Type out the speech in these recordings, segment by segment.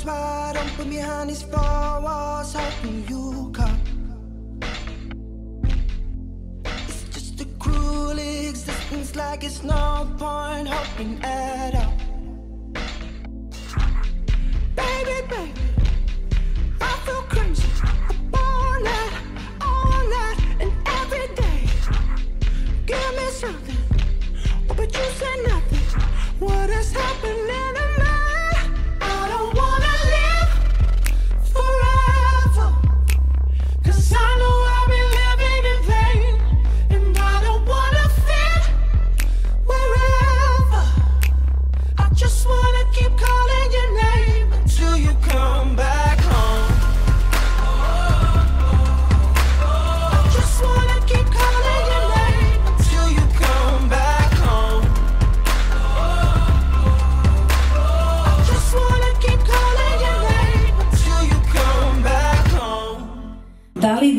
arms wide open behind these four walls, hoping you come. It's just a cruel existence, like it's no point hoping at all.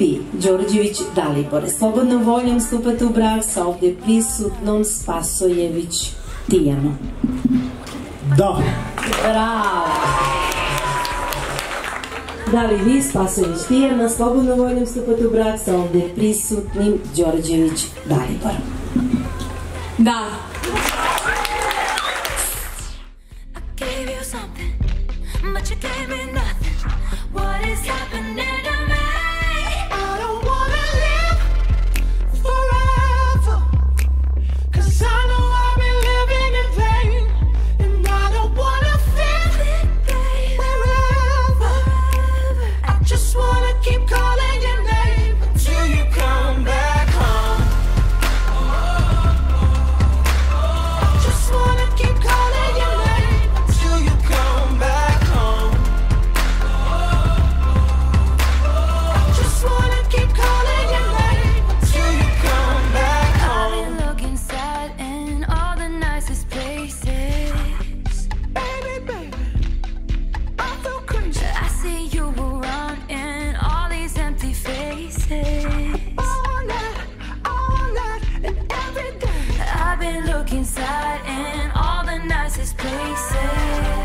vi, Đorđević Dalibore, slobodnom voljom stupate u brak sa ovdje prisutnom Spasojević Tijanom. Da. Bravo. Da li vi, Spasojević Tijana, slobodnom voljom stupate u brak sa ovdje prisutnim Đorđević Daliborom? Da. I gave you something, But you gave me nothing. What is happening? inside in all the nicest places.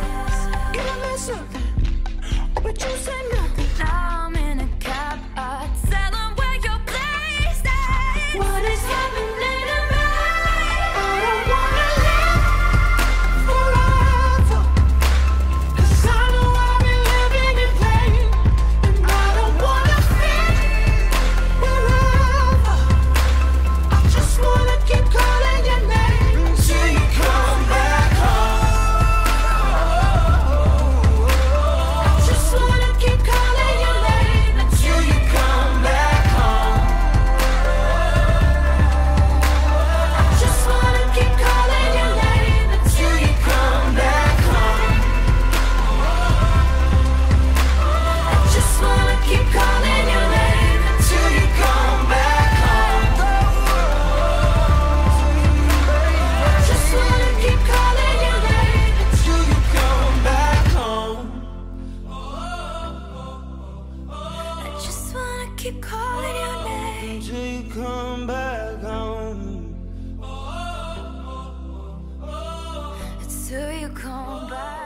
keep calling your name. Until you come back home? Until you come back